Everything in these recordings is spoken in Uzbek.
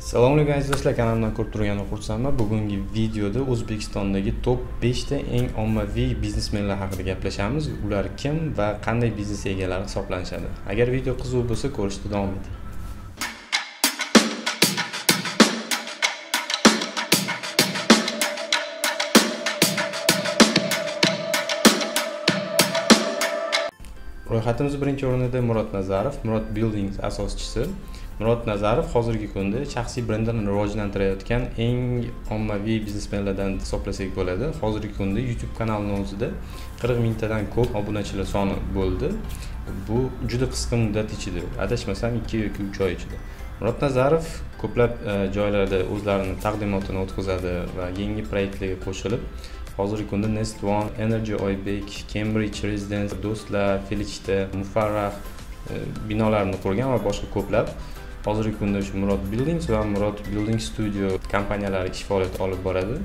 assalomu alaykum aziz do'stlar. Kanalimdan ko'rib turganimdan xursandman bugungi videoda o'zbekistondagi top 5 ta eng ommaviy biznesmenlar haqida gaplashamiz. Ular kim va qanday biznes egalari hisoblanishadi? Agar video qiziq bo'lsa ko'rishda davom eting. Ro'yxatimiz birinchi o'rnida murod nazarov murod buildings asoschisi. Murod nazarov hozirgi kunda shaxsiy brendini rivojlantirayotgan eng ommaviy biznesmenlardan hisoblasak bo'ladi. Hozirgi kunda youtube kanalini o'zida qirq mingtadan ko'p obunachilar soni bo'ldi. Bu juda qisqa muddat ichida adashmasam ikki yoki uch oy ichida. Murod nazarov ko'plab e, joylarda o'zlarini taqdimotini o'tkazadi va yangi proyektlarga qo'shilib hozirgi kunda nest one energy oybek cambridge residence do'stlar felichta mufarrah e, binolarini qurgan va boshqa ko'plab. Hozirgi kunda shu murod buildings va murod building studio kompaniyalari ish faoliyat olib boradi.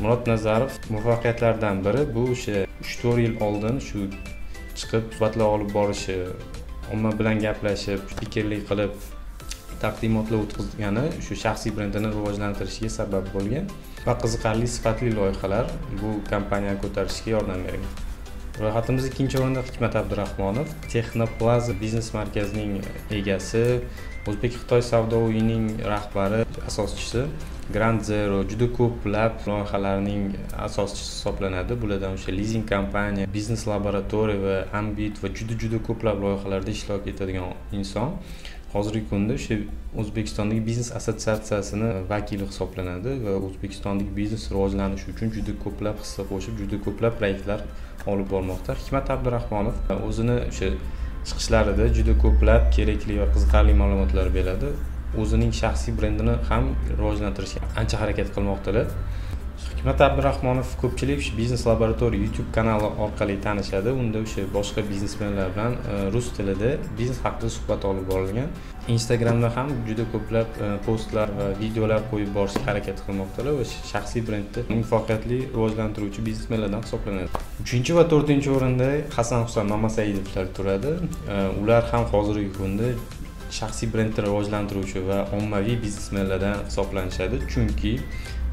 Murod nazarov muvaffaqiyatlaridan biri bu o'sha uch to'rt yil oldin shu chiqib suhbatlar olib borishi omma bilan gaplashib fikrlik qilib taqdimotlar o'tkazgani shu shaxsiy brendini rivojlantirishiga sabab bo'lgan va qiziqarli sifatli loyihalar bu kompaniyani ko'tarishga yordam bergan. Ro'yxatimiz ikkinchi o'rinda hikmat abdurahmonov texnoplaza biznes markazining egasi o'zbek xitoy savdo uyining rahbari asoschisi grand zero juda ko'plab loyihalarning asoschisi hisoblanadi. Bulardan o'sha lizing kompaniya biznes laboratoriya va ambit va juda juda ko'plab loyihalarda ishtirok etadigan inson. Hozirgi kunda o'sha o'zbekistondagi biznes assotsiatsiyasini vakili hisoblanadi va o'zbekistondagi biznes rivojlanishi uchun juda ko'plab hissa qo'shib juda ko'plab proyektlar olib bormoqda. Hikmat abdurahmonov o'zini o'sha chiqishlarida juda ko'plab kerakli va qiziqarli ma'lumotlar beradi. O'zining shaxsiy brendini ham rivojlantirishga ancha harakat qilmoqdalar hikmat abdurahmonov ko'pchilik shu biznes laboratoriya youtube kanali orqali tanishadi. Unda o'sha boshqa biznesmenlar bilan e, rus tilida biznes haqida suhbat olib borilgan. Instagramda ham juda ko'plab e, postlar va videolar qo'yib borishga harakat qilmoqdalar va shaxsiy brendni muvaffaqiyatli rivojlantiruvchi biznesmenlardan hisoblanadi. Uchinchi va to'rtinchi o'rinda hasan husan mamasaidovlar turadi. E, ular ham hozirgi kunda shaxsiy brendni rivojlantiruvchi va ommaviy biznesmenlardan hisoblanishadi. Chunki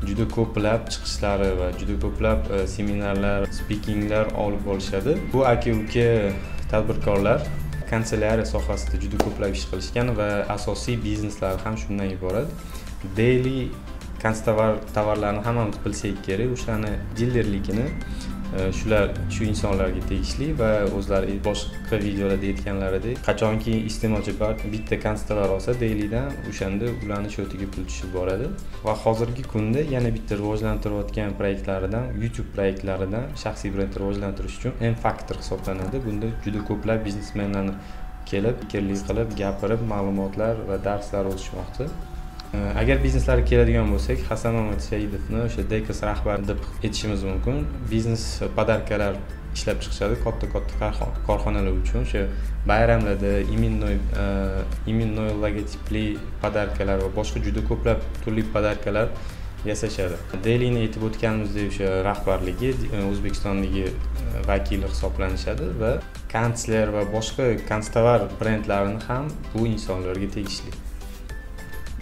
juda ko'plab chiqishlari va juda ko'plab e, seminarlar spikinglar olib borishadi. Bu aka uka tadbirkorlar kanselyariya sohasida juda ko'plab ish qilishgan va asosiy bizneslari ham shundan iborat. Daily kanstovar tovarlarni hammamiz bilsak kerak o'shani dilerligini shular shu insonlarga tegishli va o'zlari boshqa videolarda aytganlaridek qachonki iste'molchi bitta konstalar olsa deylidan o'shanda ularni shotiga pul tushib boradi. Va hozirgi kunda yana bitta rivojlantirayotgan proyektlaridan youtube proyektlaridan shaxsiy brendni rivojlantirish uchun m faktor hisoblanadi. Bunda juda ko'plab biznesmenlarni kelib fikrlik qilib gapirib ma'lumotlar va darslar o'tishmoqda Э, agar bizneslarga keladigan bo'lsak hasan omad saidovni o'sha dekas rahbari deb aytishimiz mumkin. Biznes podarkalar ishlab chiqishadi katta katta korxonalar uchun. O'sha bayramlarda именной именной e, logotipli podarkalar va boshqa juda ko'plab turli podarkalar yasashadi. Delini aytib o'tganimizdek o'sha rahbarligi e, o'zbekistondagi e, vakili hisoblanishadi va kansler va boshqa konstovar brendlarini ham bu insonlarga tegishli.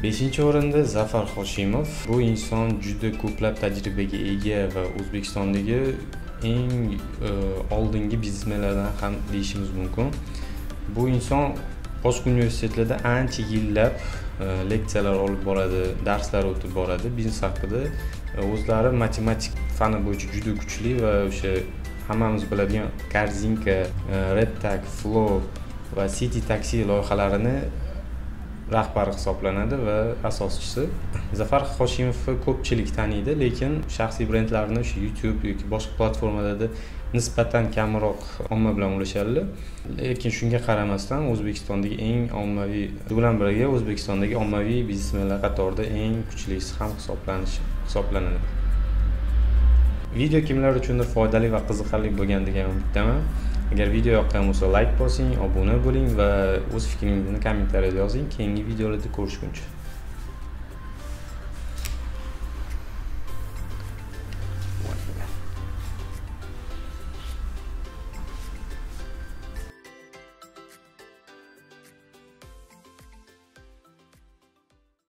Beshinchi o'rinda zafar hoshimov bu inson juda ko'plab tajribaga ega va o'zbekistondagi eng e, oldingi biznesmenlardan ham deyishimiz mumkin. Bu inson boshqa universitetlarda ancha yillab e, leksiyalar olib boradi darslar o'tib boradi. Biznes haqida e, o'zlari matematik fani bo'yicha juda kuchli va o'sha hammamiz biladigan korzinka redtag flow va city taxi loyihalarini rahbari hisoblanadi va asoschisi zafar hoshimovni ko'pchilik taniydi lekin shaxsiy brendlarini shu youtube yoki boshqa platformalarda nisbatan kamroq omma bilan ulashadilar. Lekin shunga qaramasdan o'zbekistondagi eng ommaviy bilan birga o'zbekistondagi ommaviy biznesmenlar qatorida eng kuchlisi ham hisoblanishi hisoblanadi. Video kimlar uchundir foydali va qiziqarli bo'lgan degan umiddaman. Agar video yoqqan bo'lsa layk bosing obuna bo'ling va o'z fikringizni kommentariyada yozing. Keyingi videolarda ko'rishguncha.